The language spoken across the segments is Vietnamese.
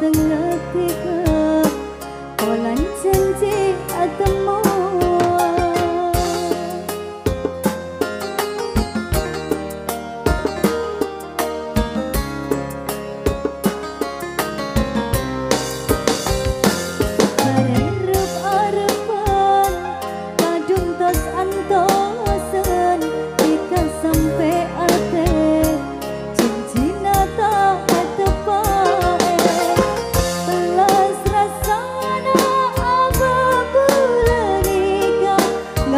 setengah tiga Kolan janji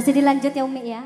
Masih dilanjut ya Umi ya.